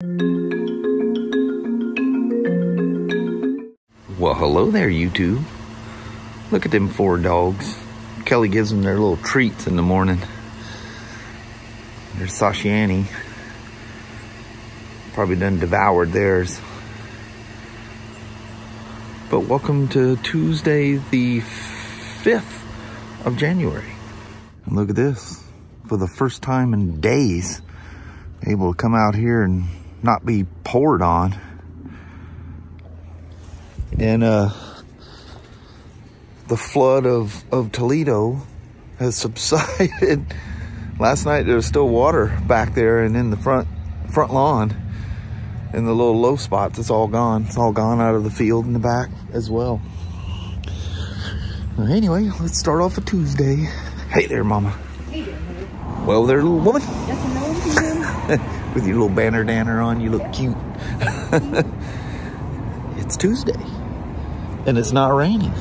Well, hello there, you two. Look at them four dogs. Kelly gives them their little treats in the morning. There's Sashiani. Probably done devoured theirs. But welcome to Tuesday, the 5th of January. And look at this. For the first time in days, able to come out here and not be poured on. And uh, the flood of, of Toledo has subsided. Last night there was still water back there and in the front front lawn. in the little low spots, it's all gone. It's all gone out of the field in the back as well. well anyway, let's start off a Tuesday. Hey there, Mama. Hey there, Well there, little woman. Just a little With your little banner danner on, you look cute. it's Tuesday. And it's not raining.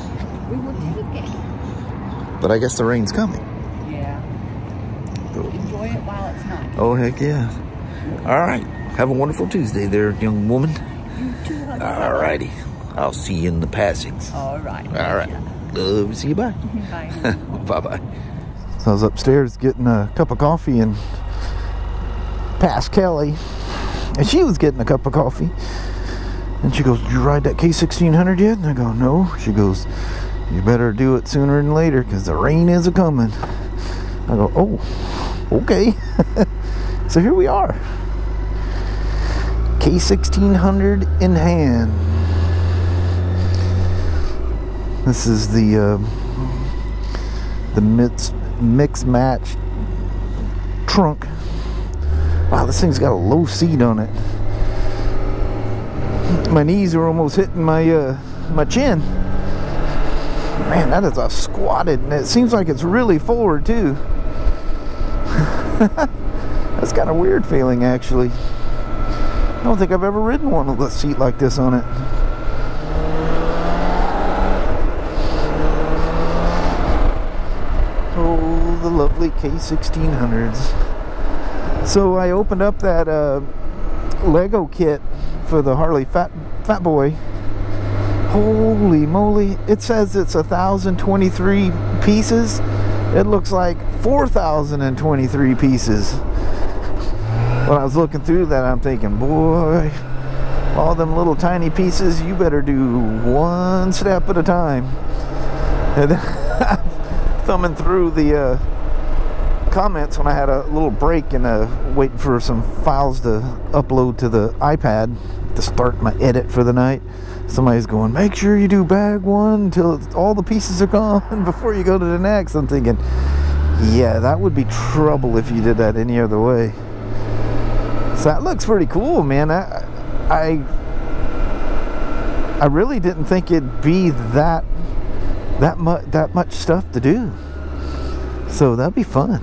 We will take it. But I guess the rain's coming. Yeah. Enjoy it while it's not. Oh, heck yeah. All right. Have a wonderful Tuesday there, young woman. You too, honey. All righty. I'll see you in the passings. All right. All right. Love to see you. Bye. Bye. Bye-bye. So I was upstairs getting a cup of coffee and past Kelly. And she was getting a cup of coffee. And she goes, did you ride that K1600 yet? And I go, no. She goes, you better do it sooner than later because the rain is a-coming. I go, oh, okay. so here we are. K1600 in hand. This is the uh, the mix mix match trunk. Wow, this thing's got a low seat on it. My knees are almost hitting my uh, my chin. Man, that is a squatted, and it seems like it's really forward too. That's kind of weird feeling, actually. I don't think I've ever ridden one with a seat like this on it. Oh, the lovely K1600s. So I opened up that uh, Lego kit for the Harley Fat Fat Boy. Holy moly! It says it's thousand twenty-three pieces. It looks like four thousand and twenty-three pieces. When I was looking through that, I'm thinking, boy, all them little tiny pieces, you better do one step at a time. And thumbing through the uh, comments when I had a little break and uh, waiting for some files to upload to the iPad to start my edit for the night. Somebody's going, make sure you do bag one until all the pieces are gone before you go to the next. I'm thinking, yeah, that would be trouble if you did that any other way. So that looks pretty cool, man. I, I, I really didn't think it'd be that, that much, that much stuff to do. So that'd be fun.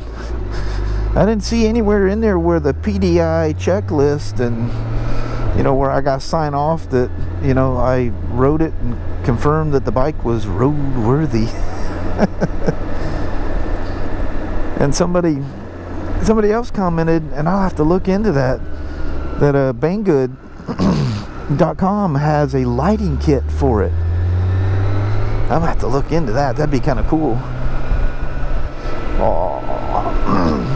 I didn't see anywhere in there where the PDI checklist and you know where I got to sign off that you know I rode it and confirmed that the bike was roadworthy. and somebody somebody else commented, and I'll have to look into that. That uh, Banggood.com has a lighting kit for it. I'm gonna have to look into that. That'd be kind of cool. Oh,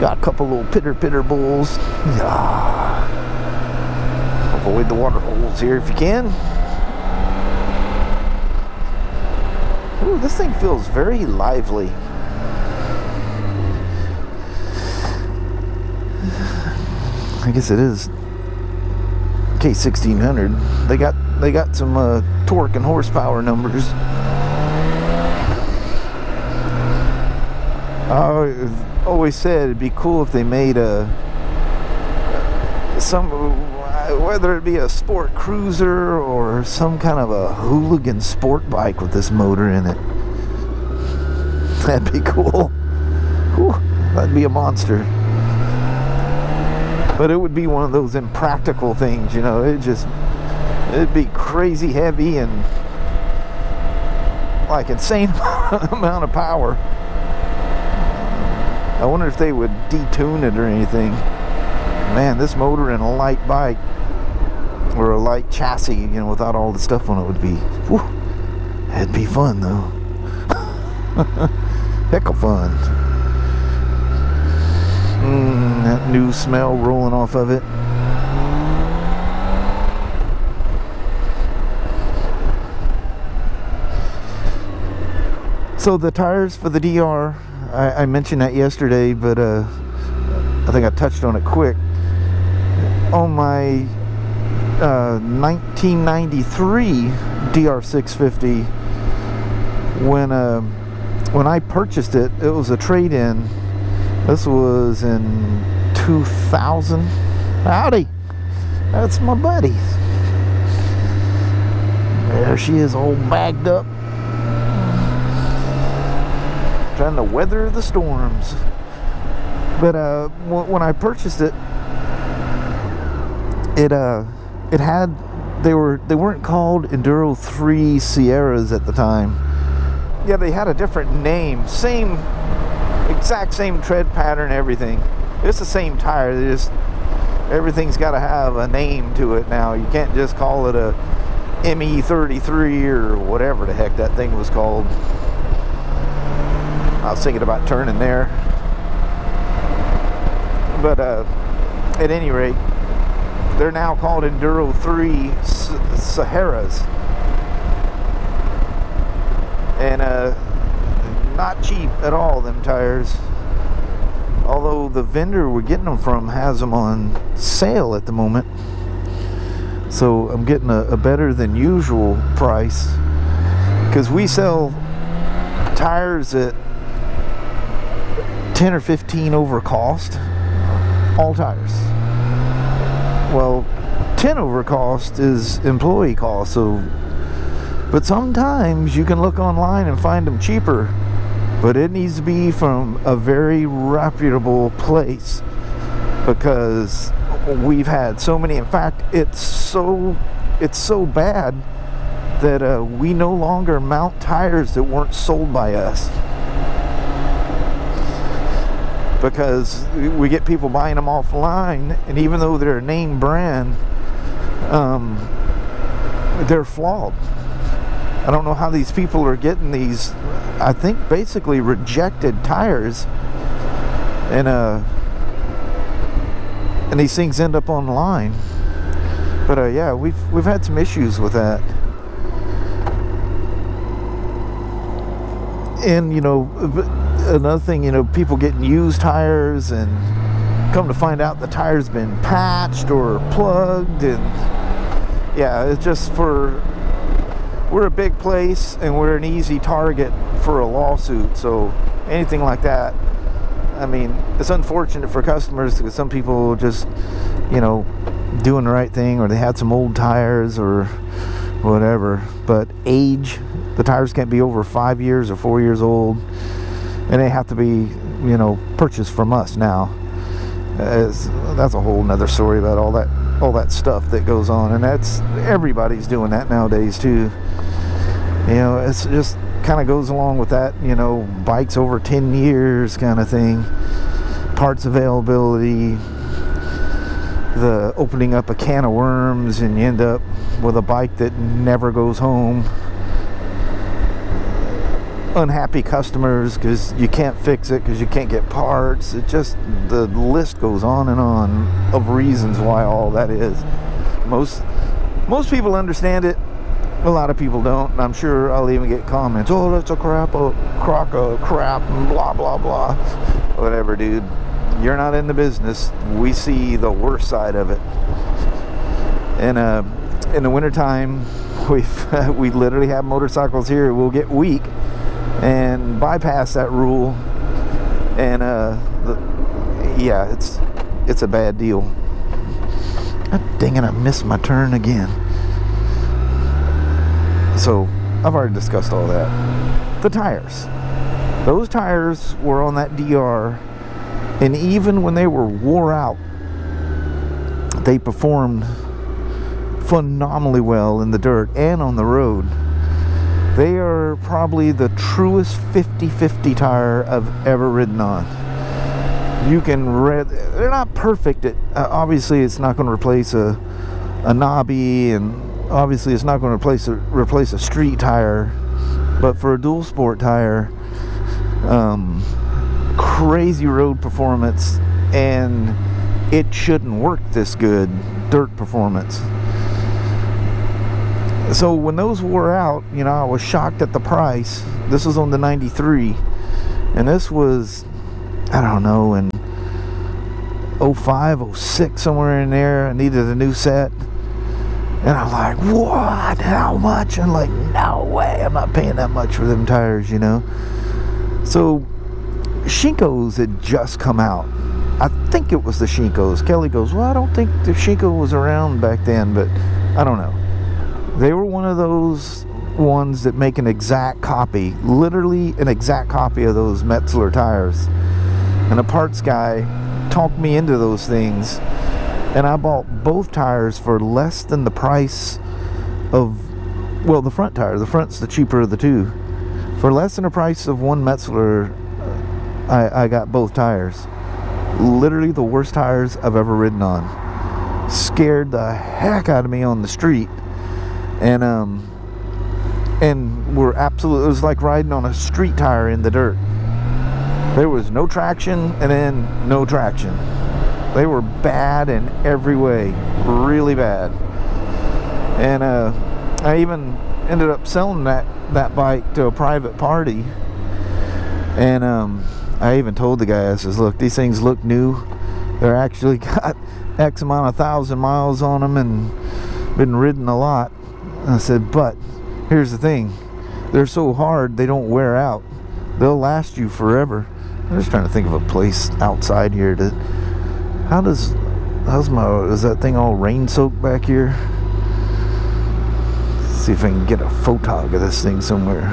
got a couple little pitter pitter bulls. Yeah. Avoid the water holes here if you can. Ooh, this thing feels very lively. I guess it is K1600. They got they got some uh, torque and horsepower numbers. I always said it'd be cool if they made a some whether it be a sport cruiser or some kind of a hooligan sport bike with this motor in it. That'd be cool. Whew, that'd be a monster. But it would be one of those impractical things, you know. It just it'd be crazy heavy and like insane amount of power. I wonder if they would detune it or anything. Man, this motor in a light bike or a light chassis, you know, without all the stuff on it would be, whew, it'd be fun though. Heck of fun. Mm, that new smell rolling off of it. So the tires for the DR, I, I mentioned that yesterday, but uh, I think I touched on it quick. On my uh, 1993 DR650, when uh, when I purchased it, it was a trade-in. This was in 2000. Howdy, that's my buddy. There she is, all bagged up trying to weather the storms. But uh, when I purchased it, it uh, it had they were they weren't called Enduro 3 Saharas at the time. Yeah, they had a different name, same exact same tread pattern, everything. It's the same tire. They just everything's got to have a name to it now. You can't just call it a ME33 or whatever the heck that thing was called. I was thinking about turning there. But uh, at any rate, they're now called Enduro 3 Saharas. And uh, not cheap at all, them tires. Although the vendor we're getting them from has them on sale at the moment. So I'm getting a, a better than usual price. Because we sell tires at 10 or 15 over cost all tires. Well 10 over cost is employee cost so but sometimes you can look online and find them cheaper but it needs to be from a very reputable place because we've had so many in fact it's so it's so bad that uh, we no longer mount tires that weren't sold by us because we get people buying them offline and even though they're a name brand um, they're flawed. I don't know how these people are getting these I think basically rejected tires and uh and these things end up online. But uh, yeah we've we've had some issues with that. And you know another thing, you know, people getting used tires and come to find out the tire's been patched or plugged and yeah, it's just for we're a big place and we're an easy target for a lawsuit. So anything like that, I mean, it's unfortunate for customers because some people just, you know, doing the right thing or they had some old tires or whatever. But age, the tires can't be over five years or four years old and they have to be you know purchased from us now. As, that's a whole nother story about all that all that stuff that goes on. And that's everybody's doing that nowadays too. You know it's just kind of goes along with that you know bikes over 10 years kind of thing. Parts availability. The opening up a can of worms and you end up with a bike that never goes home unhappy customers because you can't fix it because you can't get parts. It just, the list goes on and on of reasons why all that is. Most, most people understand it. A lot of people don't. I'm sure I'll even get comments. Oh, that's a crap, a crock of crap, and blah, blah, blah. Whatever, dude. You're not in the business. We see the worst side of it. And uh, in the wintertime, we we literally have motorcycles here. We'll get weak and bypass that rule. And uh, the, yeah it's it's a bad deal. God dang it I missed my turn again. So I've already discussed all that. The tires. Those tires were on that DR and even when they were wore out they performed phenomenally well in the dirt and on the road they are probably the truest 50-50 tire I've ever ridden on. you can read they're not perfect. Uh, obviously it's not going to replace a a knobby and obviously it's not going to replace a replace a street tire. But for a dual sport tire um, crazy road performance and it shouldn't work this good dirt performance so when those wore out you know i was shocked at the price. This was on the 93 and this was i don't know in 05 06 somewhere in there i needed a new set. And i'm like what? How much? And like no way. I'm not paying that much for them tires you know? So shinkos had just come out. I think it was the shinkos. Kelly goes well i don't think the shinko was around back then but i don't know they were one of those ones that make an exact copy, literally an exact copy of those Metzeler tires. And a parts guy talked me into those things. And I bought both tires for less than the price of, well, the front tire. The front's the cheaper of the two. For less than the price of one Metzeler, I, I got both tires. Literally the worst tires I've ever ridden on. Scared the heck out of me on the street and um and were absolutely it was like riding on a street tire in the dirt. There was no traction and then no traction. They were bad in every way really bad. And uh i even ended up selling that that bike to a private party. And um i even told the guy i says look these things look new. They're actually got x amount of thousand miles on them and been ridden a lot I said, but here's the thing. They're so hard, they don't wear out. They'll last you forever. I'm just trying to think of a place outside here to... How does... How's my... Is that thing all rain soaked back here? Let's see if I can get a photog of this thing somewhere.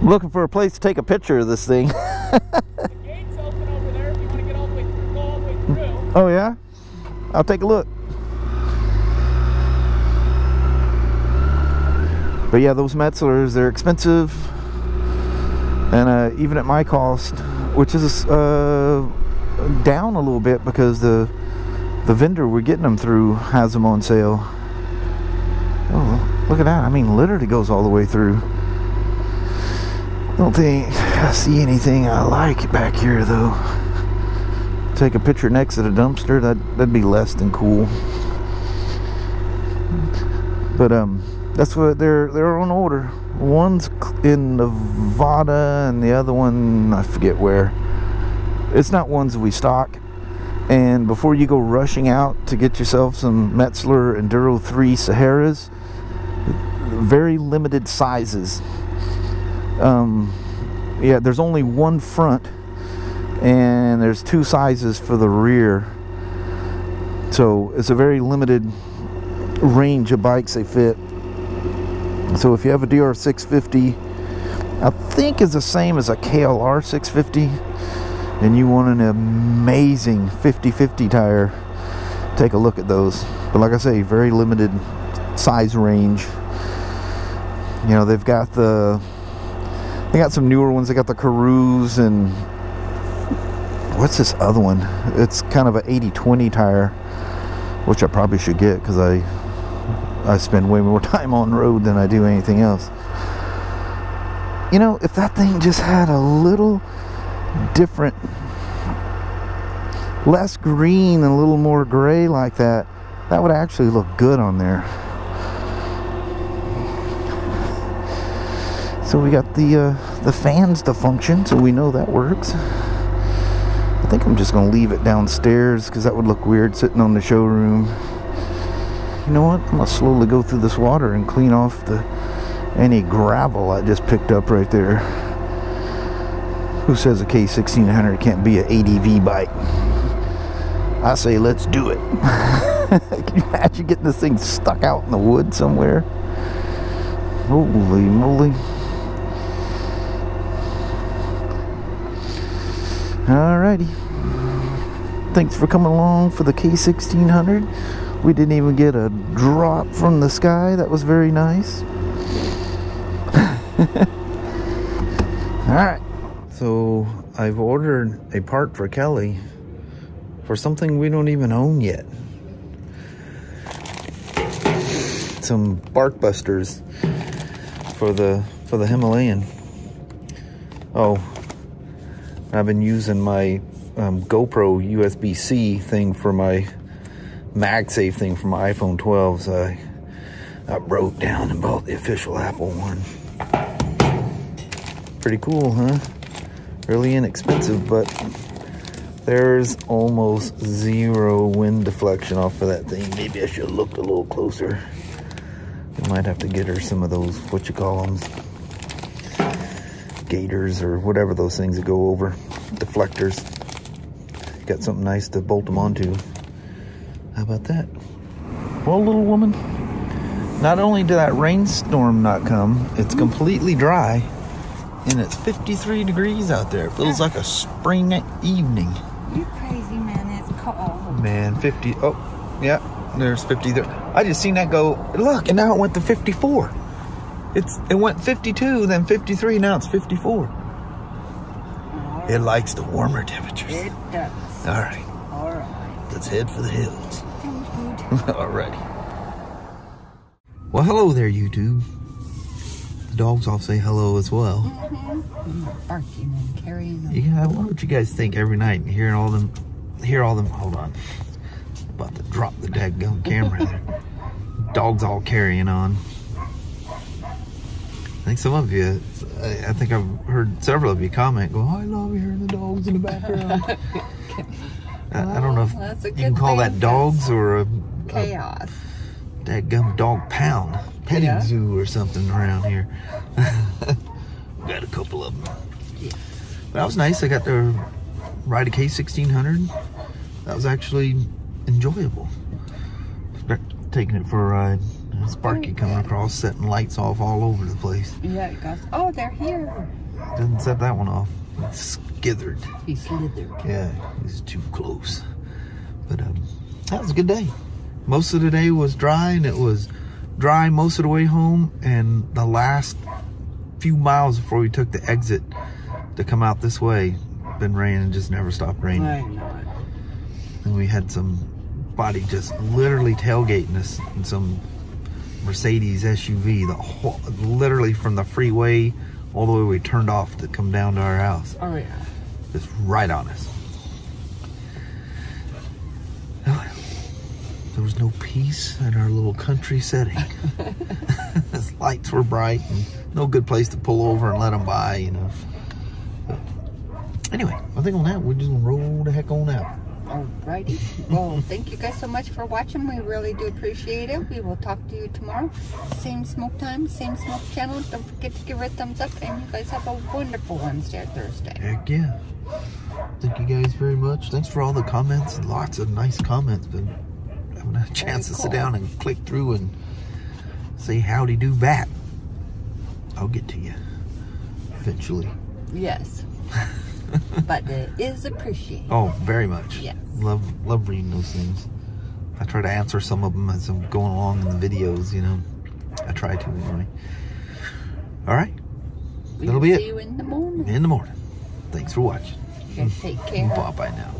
I'm looking for a place to take a picture of this thing. The gate's open over there if you want to get all the way through, all the way through. oh yeah? I'll take a look. But yeah, those Metzelers, they're expensive. And uh, even at my cost, which is uh, down a little bit because the the vendor we're getting them through has them on sale. Oh, look at that. I mean, literally goes all the way through. Don't think I see anything I like back here though. Take a picture next to the dumpster, that, that'd be less than cool. But um that's what they're they're on order. One's in Nevada and the other one I forget where. It's not ones we stock. And before you go rushing out to get yourself some Metzeler Enduro 3 Saharas, very limited sizes. Um, yeah, there's only one front, and there's two sizes for the rear. So it's a very limited range of bikes they fit. So if you have a DR650, I think is the same as a KLR 650, and you want an amazing 50-50 tire, take a look at those. But like I say, very limited size range. You know, they've got the they got some newer ones. They got the Karoos and what's this other one? It's kind of an 80-20 tire, which I probably should get because I I spend way more time on road than I do anything else. You know, if that thing just had a little different, less green and a little more gray like that, that would actually look good on there. So we got the uh, the fans to function, so we know that works. I think I'm just gonna leave it downstairs because that would look weird sitting on the showroom. You know what? I'm gonna slowly go through this water and clean off the any gravel I just picked up right there. Who says a K1600 can't be an ADV bike? I say let's do it. Can you imagine getting this thing stuck out in the wood somewhere? Holy moly. Alrighty. Thanks for coming along for the K1600. We didn't even get a drop from the sky. That was very nice. Alright. So I've ordered a part for Kelly for something we don't even own yet. Some bark busters for the for the Himalayan. Oh, I've been using my um, GoPro USB-C thing for my MagSafe thing for my iPhone 12. So I, I broke down and bought the official Apple one. Pretty cool, huh? Really inexpensive, but there's almost zero wind deflection off of that thing. Maybe I should looked a little closer. I might have to get her some of those, what you call them, gators or whatever those things that go over, deflectors. Got something nice to bolt them onto. How about that? Well, little woman, not only did that rainstorm not come, it's mm-hmm. completely dry and it's 53 degrees out there. It feels like a spring evening. You crazy man, it's cold. Man, 50. Oh, yeah, there's 50 there. I just seen that go. Look, and now it went to 54. It's it went 52, then 53. Now it's 54. It likes the warmer temperatures. It does. All right, All right. let's head for the hills. Sounds good. Alrighty. Well, hello there, YouTube. The dogs all say hello as well. Barking and carrying on. Yeah, I wonder what you guys think every night hearing all them, hear all them. Hold on, about to drop the daggum camera there. Dogs all carrying on. I think some of you, I, I think I've heard several of you comment, go, I love hearing the dogs in the background. I, I don't know if you can call thing, that dogs or a, a that dadgum dog pound, petting Yeah. zoo or something around here. got a couple of them. Yeah. But that was nice. I got to ride a K1600. That was actually enjoyable. Taking it for a ride. Sparky coming across, setting lights off all over the place. Yeah, it goes, oh, they're here. Didn't set that one off. It skithered. He slithered. Yeah, he's too close. But um, that was a good day. Most of the day was dry, and it was dry most of the way home. And the last few miles before we took the exit to come out this way, been raining, just never stopped raining. And we had some body just literally tailgating us in some Mercedes SUV, the whole, literally from the freeway all the way we turned off to come down to our house Oh, yeah. just right on us. Oh, There was no peace in our little country setting. Lights were bright and no good place to pull over and let them by, you know. But anyway, I think on that, we're just gonna roll the heck on out. Alrighty. Well, thank you guys so much for watching. We really do appreciate it. We will talk to you tomorrow. Same Smoak time, same Smoak channel. Don't forget to give it a thumbs up. And you guys have a wonderful Wednesday or Thursday. Heck yeah. Thank you guys very much. Thanks for all the comments. Lots of nice comments. Been having a chance to sit down and click through and say howdy do back. I'll get to you eventually. Yes. but it is appreciated. Oh, very much. Yes. Love love reading those things. I try to answer some of them as I'm going along in the videos, you know. I try to anyway. All right. We that'll be see it. you in the morning. In the morning. Thanks for watching. Take care. Bye bye now.